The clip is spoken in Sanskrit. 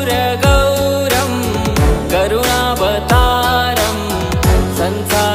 कर्पूरगौरं करुणावतारं संसार